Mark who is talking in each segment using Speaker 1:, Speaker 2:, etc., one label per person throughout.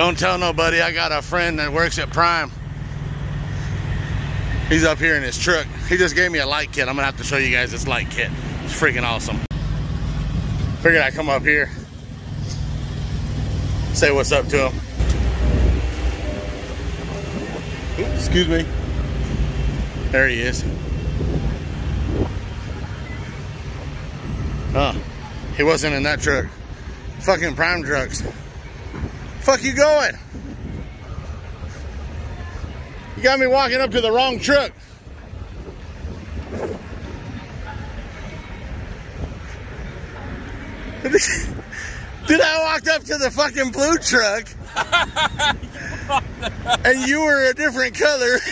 Speaker 1: Don't tell nobody. I got a friend that works at Prime. He's up here in his truck. He just gave me a light kit. I'm gonna have to show you guys this light kit. It's freaking awesome. Figured I'd come up here, say what's up to him. Excuse me. There he is. Huh. He wasn't in that truck. Fucking prime trucks. Fuck you going? You got me walking up to the wrong truck. Dude, I walked up to the fucking blue truck. and you were a different color.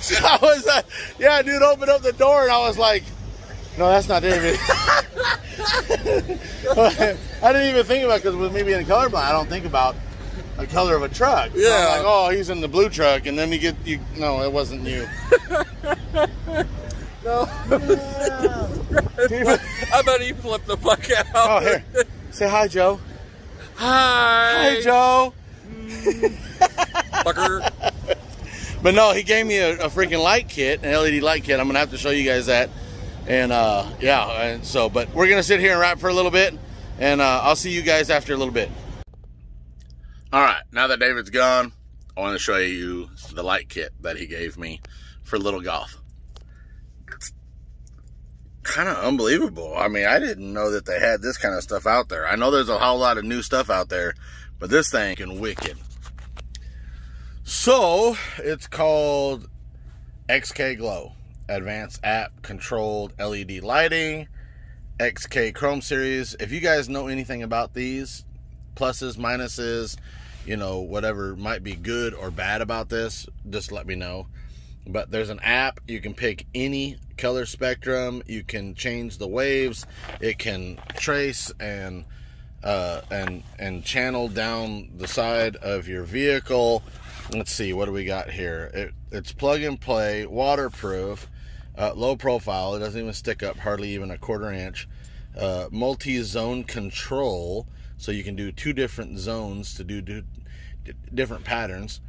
Speaker 1: so I was like, yeah, dude, opened up the door and I was like, no, that's not David. I didn't even think about because with me being colorblind, I don't think about the color of a truck.
Speaker 2: Yeah.
Speaker 1: So I'm like, oh, he's in the blue truck, and then you get you. No, it wasn't you. no.
Speaker 2: I bet he flipped the fuck out.
Speaker 1: oh, here. Say hi, Joe.
Speaker 2: Hi.
Speaker 1: Hi, Joe. Mm.
Speaker 2: Fucker.
Speaker 1: But no, he gave me a, a freaking light kit, an LED light kit. I'm gonna have to show you guys that. And uh, yeah, and so, but we're gonna sit here and wrap for a little bit, and uh, I'll see you guys after a little bit. All right, now that David's gone, I want to show you the light kit that he gave me for Little Goth. Kind of unbelievable. I mean, I didn't know that they had this kind of stuff out there. I know there's a whole lot of new stuff out there, but this thing can wicked. So it's called XK Glow Advanced App Controlled LED Lighting, XK Chrome Series. If you guys know anything about these, pluses, minuses, you know, whatever might be good or bad about this, just let me know. But there's an app, you can pick any color spectrum, you can change the waves, it can trace and uh, and and channel down the side of your vehicle. Let's see, what do we got here? It, it's plug and play, waterproof, uh, low profile. It doesn't even stick up hardly even a quarter inch. Uh, multi-zone control, so you can do two different zones to do, do different patterns.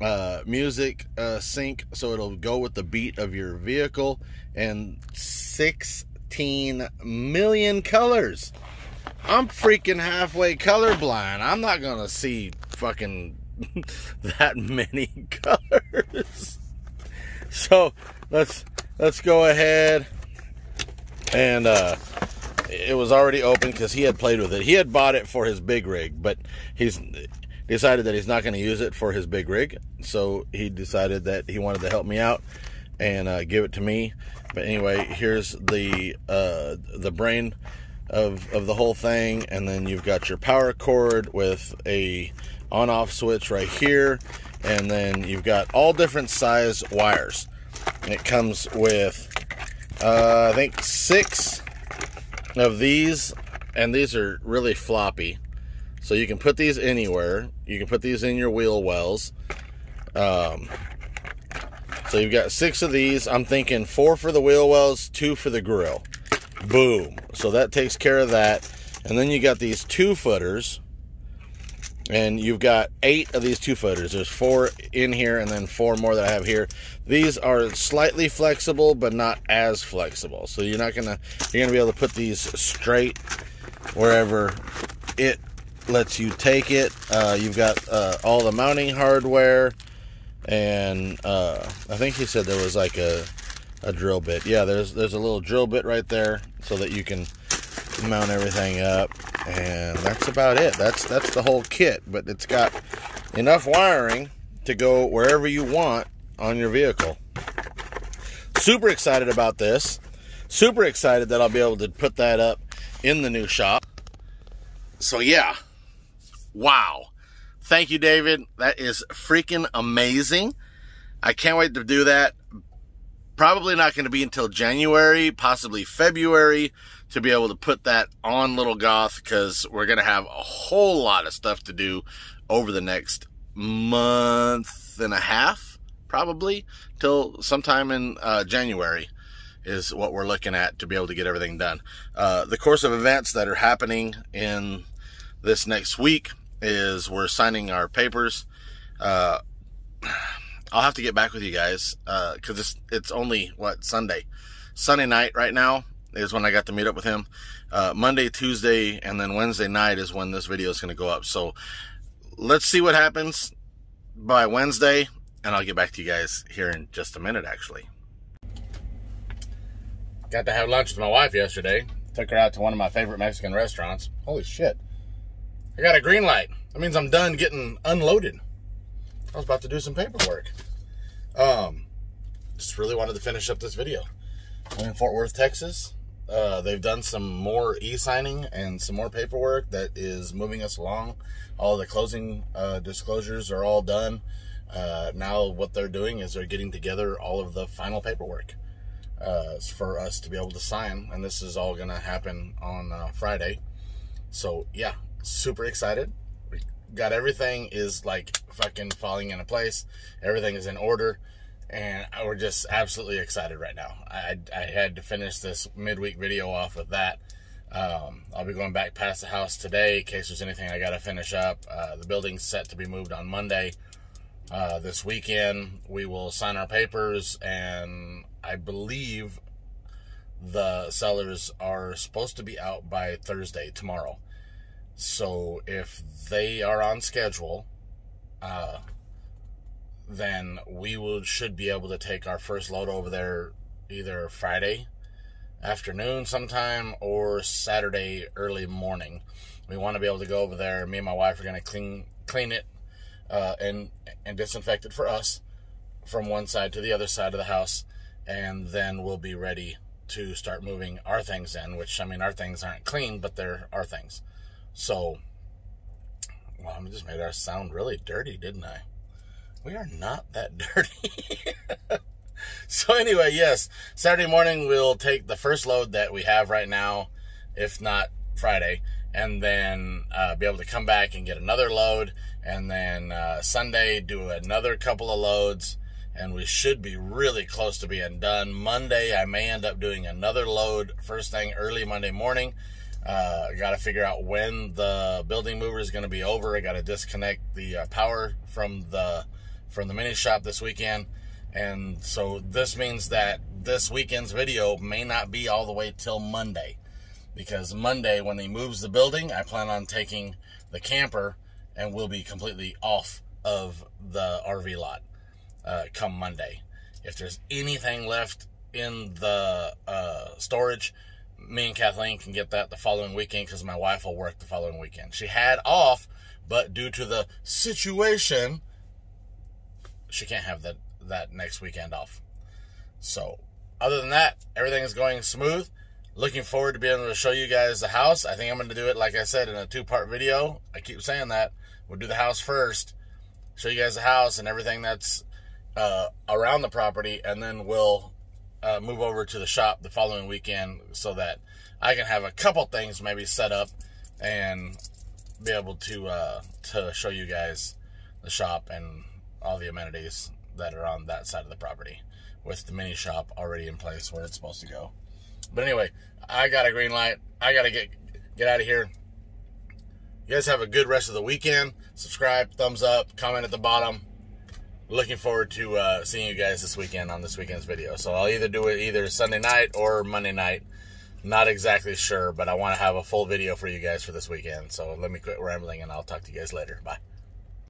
Speaker 1: Uh, music uh, sync, so it'll go with the beat of your vehicle, and 16 million colors. I'm freaking halfway colorblind. I'm not gonna see fucking that many colors. So let's let's go ahead and uh it was already open because he had played with it. He had bought it for his big rig, but he's decided that he's not going to use it for his big rig. So he decided that he wanted to help me out and uh, give it to me. But anyway, here's the uh, the brain of of the whole thing, and then you've got your power cord with a on-off switch right here, and then you've got all different size wires. And it comes with uh, I think six of these, and these are really floppy. So you can put these anywhere. You can put these in your wheel wells. Um, so you've got six of these. I'm thinking four for the wheel wells, two for the grill. Boom. So that takes care of that. And then you got these two footers. And you've got eight of these two footers. There's four in here and then four more that I have here. These are slightly flexible, but not as flexible. So you're not gonna you're gonna be able to put these straight wherever it lets you take it. Uh, you've got uh, all the mounting hardware, and uh, I think he said there was like a a drill bit. Yeah, there's there's a little drill bit right there so that you can mount everything up, and that's about it. That's that's the whole kit, but it's got enough wiring to go wherever you want on your vehicle. Super excited about this. Super excited that I'll be able to put that up in the new shop. So yeah, wow. Thank you, David. That is freaking amazing. I can't wait to do that. Probably not going to be until January, possibly February, to be able to put that on Little Goth because we're going to have a whole lot of stuff to do over the next month and a half, probably, till sometime in uh, January is what we're looking at to be able to get everything done. Uh, the course of events that are happening in this next week is we're signing our papers. Uh, I'll have to get back with you guys because uh, it's it's only what Sunday, Sunday night right now is when I got to meet up with him. Uh, Monday, Tuesday, and then Wednesday night is when this video is going to go up. So let's see what happens by Wednesday, and I'll get back to you guys here in just a minute. Actually, got to have lunch with my wife yesterday. Took her out to one of my favorite Mexican restaurants. Holy shit! I got a green light. That means I'm done getting unloaded. I was about to do some paperwork. Um, just really wanted to finish up this video. I'm in Fort Worth, Texas. Uh, they've done some more e-signing and some more paperwork that is moving us along. All the closing uh, disclosures are all done. Uh, now what they're doing is they're getting together all of the final paperwork uh, for us to be able to sign, and this is all going to happen on uh, Friday. So yeah, super excited got everything is like fucking falling into place. Everything is in order, and we're just absolutely excited right now. I I had to finish this midweek video off with that. Um, I'll be going back past the house today in case there's anything I got to finish up. Uh, the building's set to be moved on Monday. Uh, this weekend we will sign our papers, and I believe the sellers are supposed to be out by Thursday tomorrow. So if they are on schedule, uh, then we will should be able to take our first load over there either Friday afternoon sometime or Saturday early morning. We want to be able to go over there. Me and my wife are going to clean clean it uh, and and disinfect it for us from one side to the other side of the house, and then we'll be ready to start moving our things in. Which I mean, our things aren't clean, but they're our things. So, well, I just made our sound really dirty, didn't I? We are not that dirty. so, anyway, yes, Saturday morning we'll take the first load that we have right now, if not Friday, and then uh, be able to come back and get another load, and then uh, Sunday do another couple of loads, and we should be really close to being done. Monday, I may end up doing another load first thing early Monday morning uh, got to figure out when the building mover is going to be over. I got to disconnect the uh, power from the from the mini shop this weekend, and so this means that this weekend's video may not be all the way till Monday, because Monday when he moves the building, I plan on taking the camper and we'll be completely off of the RV lot uh, come Monday. If there's anything left in the uh, storage, me and Kathleen can get that the following weekend because my wife will work the following weekend. She had off, but due to the situation, she can't have that that next weekend off. So, other than that, everything is going smooth. Looking forward to being able to show you guys the house. I think I'm going to do it, like I said, in a two part video. I keep saying that. We'll do the house first, show you guys the house and everything that's uh, around the property, and then we'll uh, move over to the shop the following weekend so that I can have a couple things maybe set up and be able to uh, to show you guys the shop and all the amenities that are on that side of the property with the mini shop already in place where it's supposed to go. But anyway, I got a green light. I got to get get out of here. You guys have a good rest of the weekend. Subscribe, thumbs up, comment at the bottom looking forward to uh, seeing you guys this weekend on this weekend's video. So I'll either do it either Sunday night or Monday night. Not exactly sure, but I want to have a full video for you guys for this weekend. So let me quit rambling and I'll talk to you guys later. Bye.